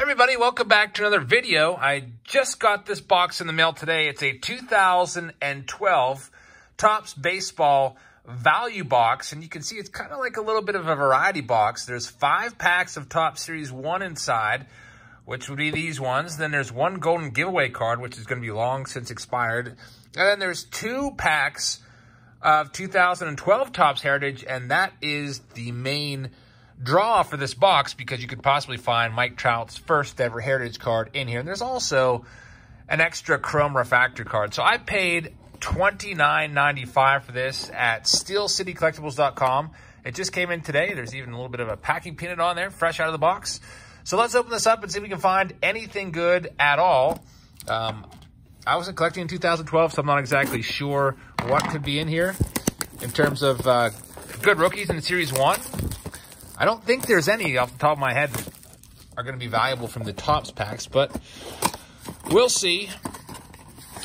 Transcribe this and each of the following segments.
Everybody, welcome back to another video. I just got this box in the mail today. It's a 2012 Topps Baseball value box, and you can see it's kind of like a little bit of a variety box. There's five packs of Topps Series 1 inside, which would be these ones. Then there's one golden giveaway card, which is going to be long since expired. And then there's two packs of 2012 Topps Heritage, and that is the main draw for this box because you could possibly find Mike Trout's first ever Heritage card in here. And there's also an extra Chrome Refractor card. So I paid $29.95 for this at SteelCityCollectibles.com. It just came in today. There's even a little bit of a packing peanut on there, fresh out of the box. So let's open this up and see if we can find anything good at all. Um, I wasn't collecting in 2012, so I'm not exactly sure what could be in here in terms of uh, good rookies in Series 1. I don't think there's any off the top of my head are going to be valuable from the Topps packs, but we'll see.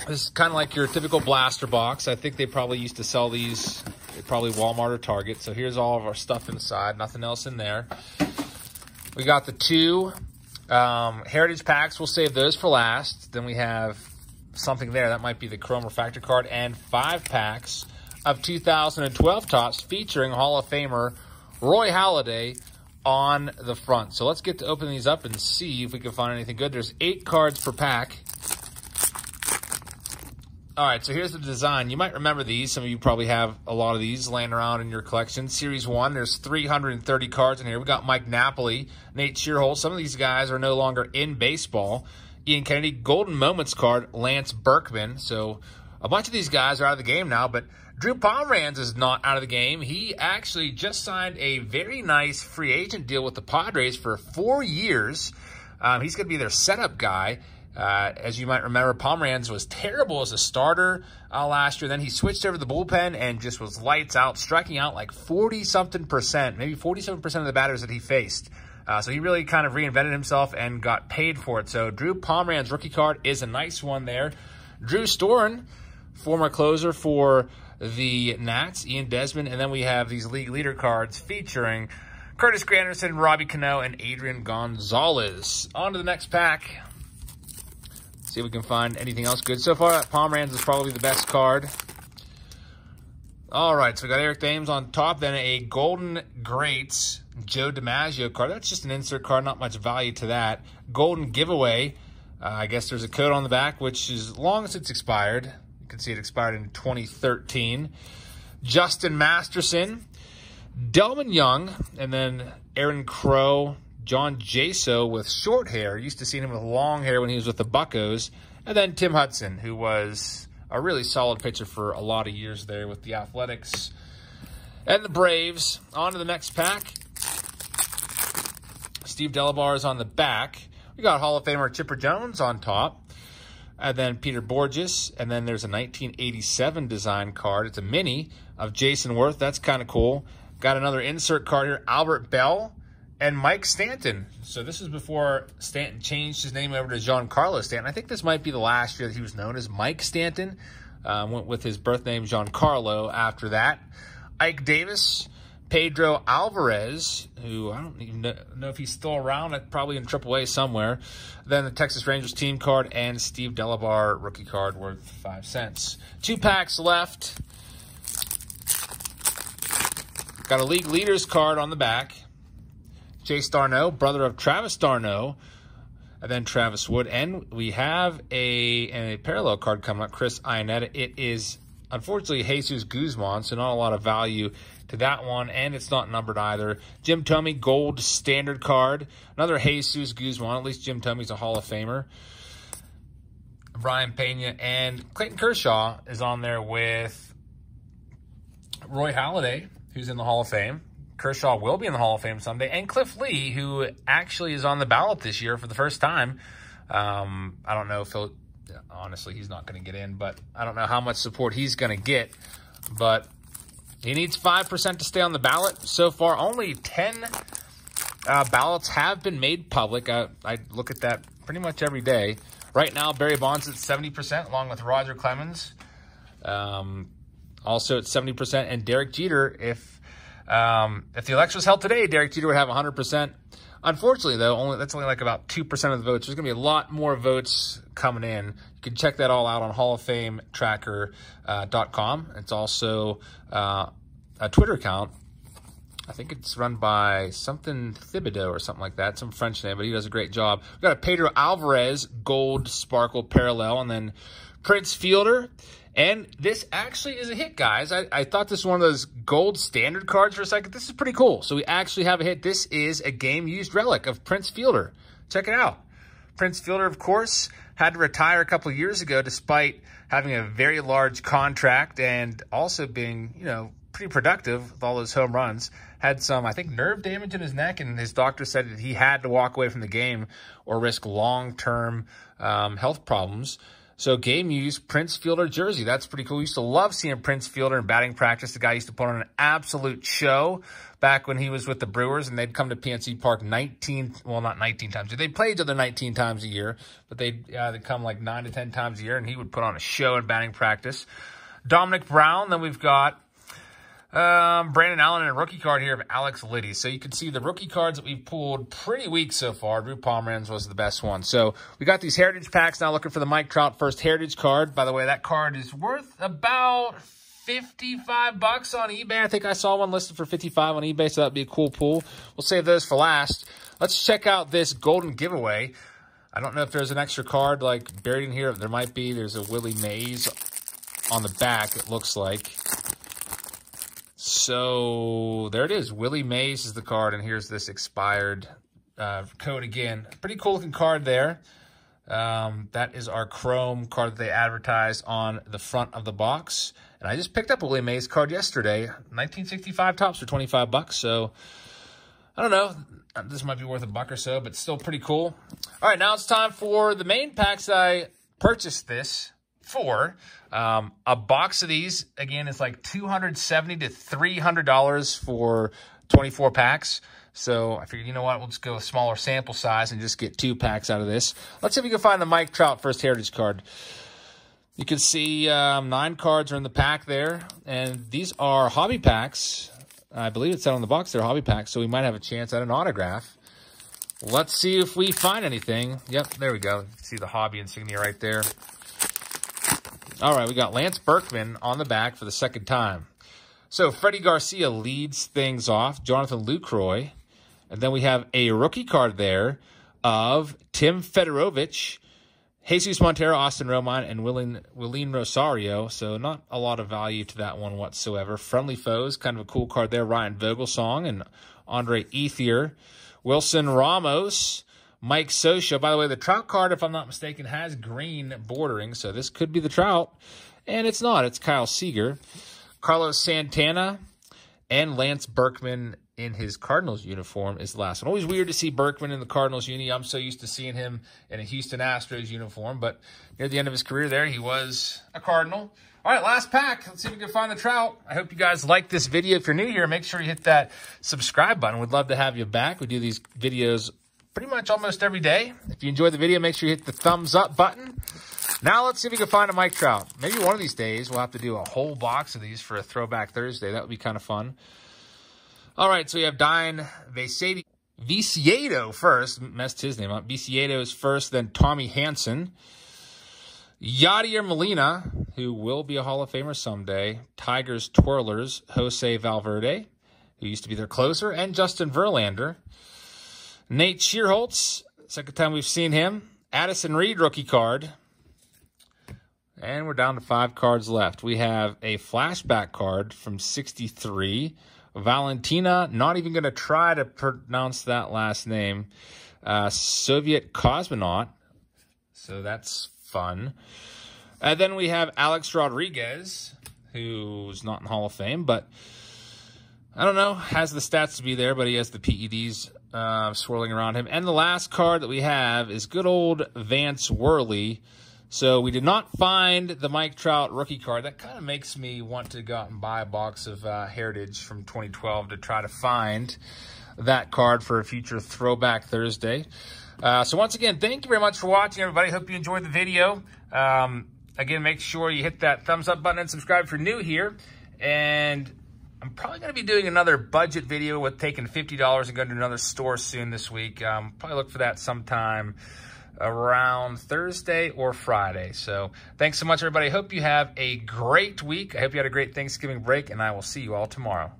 This is kind of like your typical blaster box. I think they probably used to sell these probably Walmart or Target. So here's all of our stuff inside. Nothing else in there. We got the two um, Heritage packs. We'll save those for last. Then we have something there. That might be the Chrome Refractor card. And five packs of 2012 Topps featuring Hall of Famer Roy Halladay on the front. So let's get to open these up and see if we can find anything good. There's eight cards per pack. All right, so here's the design. You might remember these. Some of you probably have a lot of these laying around in your collection. Series 1, there's 330 cards in here. We got Mike Napoli, Nate Schierholtz. Some of these guys are no longer in baseball. Ian Kennedy, Golden Moments card, Lance Berkman. So a bunch of these guys are out of the game now, but Drew Pomeranz is not out of the game. He actually just signed a very nice free agent deal with the Padres for four years. Um, he's going to be their setup guy. Uh, as you might remember, Pomeranz was terrible as a starter uh, last year. Then he switched over to the bullpen and just was lights out, striking out like 40-something percent, maybe 47% of the batters that he faced. Uh, so he really kind of reinvented himself and got paid for it. So Drew Pomeranz rookie card is a nice one there. Drew Storen, former closer for the Nats, Ian Desmond, and then we have these league leader cards featuring Curtis Granderson, Robbie Cano, and Adrian Gonzalez. On to the next pack. See if we can find anything else good. So far, Pomeranz is probably the best card. All right, so we got Eric Thames on top, then a Golden Greats Joe DiMaggio card. That's just an insert card, not much value to that. Golden Giveaway. Uh, I guess there's a code on the back, which is long as it's expired. You can see it expired in 2013. Justin Masterson, Delmon Young, and then Aaron Crow, John Jaso with short hair. Used to see him with long hair when he was with the Buccos. And then Tim Hudson, who was a really solid pitcher for a lot of years there with the Athletics and the Braves. On to the next pack. Steve Delabar is on the back. We got Hall of Famer Chipper Jones on top and then Peter Bourjos, and then there's a 1987 design card. It's a mini of Jayson Werth. That's kind of cool. Got another insert card here, Albert Belle and Mike Stanton. So this is before Stanton changed his name over to Giancarlo Stanton. I think this might be the last year that he was known as Mike Stanton. Uh, went with his birth name Giancarlo after that. Ike Davis, Pedro Alvarez, who I don't even know if he's still around, uh, probably in AAA somewhere. Then the Texas Rangers team card and Steve Delabar rookie card worth five cents. Two packs left. Got a league leaders card on the back. Chase d'Arnaud, brother of Travis d'Arnaud, and then Travis Wood. And we have a, and a parallel card coming up, Chris Iannetta. It is unfortunately Jesus Guzman, so not a lot of value to that one, and it's not numbered either. Jim Thome, gold standard card. Another Jesus Guzman. At least Jim Thome's a Hall of Famer. Brayan Pena and Clayton Kershaw is on there with Roy Halladay, who's in the Hall of Fame. Kershaw will be in the Hall of Fame someday, and Cliff Lee, who actually is on the ballot this year for the first time. Um, I don't know if he'll, honestly, he's not going to get in, but I don't know how much support he's going to get. But he needs 5% to stay on the ballot. So far, only 10 uh, ballots have been made public. I, I look at that pretty much every day. Right now, Barry Bonds at 70%, along with Roger Clemens. Um, also at 70%. And Derek Jeter, if um, if the election was held today, Derek Jeter would have 100% Unfortunately, though, only that's only like about 2% of the votes. There's going to be a lot more votes coming in. You can check that all out on halloffametracker.com. Uh, it's also uh, a Twitter account. I think it's run by something Thibodaux or something like that, some French name, but he does a great job. We've got a Pedro Alvarez gold sparkle parallel, and then Prince Fielder. And this actually is a hit, guys. I, I thought this was one of those gold standard cards for a second. This is pretty cool. So we actually have a hit. This is a game-used relic of Prince Fielder. Check it out. Prince Fielder, of course, had to retire a couple years ago despite having a very large contract and also being, you know, pretty productive with all those home runs. Had some, I think, nerve damage in his neck, and his doctor said that he had to walk away from the game or risk long-term um, health problems. So game use Prince Fielder jersey. That's pretty cool. Used to love seeing Prince Fielder in batting practice. The guy used to put on an absolute show back when he was with the Brewers, and they'd come to PNC Park 19, well, not 19 times. They played each other 19 times a year, but they'd, uh, they'd come like 9 to 10 times a year, and he would put on a show in batting practice. Domonic Brown, then we've got um, Brandon Allen and a rookie card here of Alex Liddi. So you can see the rookie cards that we've pulled pretty weak so far. Drew Pomeranz was the best one. So we got these Heritage packs now looking for the Mike Trout first Heritage card. By the way, that card is worth about 55 bucks on eBay. I think I saw one listed for 55 on eBay, so that'd be a cool pull. We'll save those for last. Let's check out this golden giveaway. I don't know if there's an extra card like buried in here. There might be. There's a Willie Mays on the back, it looks like. So there it is. Willie Mays is the card, and here's this expired uh, code again. Pretty cool looking card there. Um, that is our Chrome card that they advertise on the front of the box. And I just picked up a Willie Mays card yesterday. 1965 Topps for 25 bucks. So I don't know. This might be worth a buck or so, but still pretty cool. All right, now it's time for the main packs. I purchased this for. Um, a box of these, again, is like 270 to $300 for 24 packs. So I figured, you know what, we'll just go a smaller sample size and just get two packs out of this. Let's see if we can find the Mike Trout First Heritage card. You can see um, nine cards are in the pack there, and these are hobby packs. I believe it said on the box they're hobby packs, so we might have a chance at an autograph. Let's see if we find anything. Yep, there we go. See the hobby insignia right there. All right, we got Lance Berkman on the back for the second time. So Freddie Garcia leads things off, Jonathan Lucroy. And then we have a rookie card there of Tim Federowicz, Jesus Montero, Austin Romine, and Wilin, Rosario. So not a lot of value to that one whatsoever. Friendly Foes, kind of a cool card there. Ryan Vogelsong and Andre Ethier. Wilson Ramos, Mike Scioscia. By the way, the Trout card, if I'm not mistaken, has green bordering, so this could be the Trout. And it's not. It's Kyle Seager. Carlos Santana and Lance Berkman in his Cardinals uniform is the last one. Always weird to see Berkman in the Cardinals uni. I'm so used to seeing him in a Houston Astros uniform, but near the end of his career there, he was a Cardinal. All right, last pack. Let's see if we can find the trout. I hope you guys like this video. If you're new here, make sure you hit that subscribe button. We'd love to have you back. We do these videos pretty much almost every day. If you enjoyed the video, make sure you hit the thumbs up button. Now let's see if we can find a Mike Trout. Maybe one of these days we'll have to do a whole box of these for a Throwback Thursday. That would be kind of fun. All right, so we have Dine Viciedo first. Messed his name up. Viciedo is first, then Tommy Hanson. Yadier Molina, who will be a Hall of Famer someday. Tigers Twirlers, Jose Valverde, who used to be their closer, and Justin Verlander. Nate Schierholtz, second time we've seen him. Addison Reed rookie card. And we're down to five cards left. We have a flashback card from 63. Valentina, not even going to try to pronounce that last name. Uh, Soviet cosmonaut. So that's fun. And then we have Alex Rodriguez, who's not in Hall of Fame, but I don't know, has the stats to be there, but he has the PEDs uh, swirling around him. And the last card that we have is good old Vance Worley. So we did not find the Mike Trout rookie card. That kind of makes me want to go out and buy a box of uh, Heritage from 2012 to try to find that card for a future Throwback Thursday. Uh, so once again, thank you very much for watching, everybody. Hope you enjoyed the video. Um, again, make sure you hit that thumbs up button and subscribe if you're new here. And I'm probably going to be doing another budget video with taking $50 and going to another store soon this week. Um, probably look for that sometime around Thursday or Friday. So thanks so much, everybody. Hope you have a great week. I hope you had a great Thanksgiving break, and I will see you all tomorrow.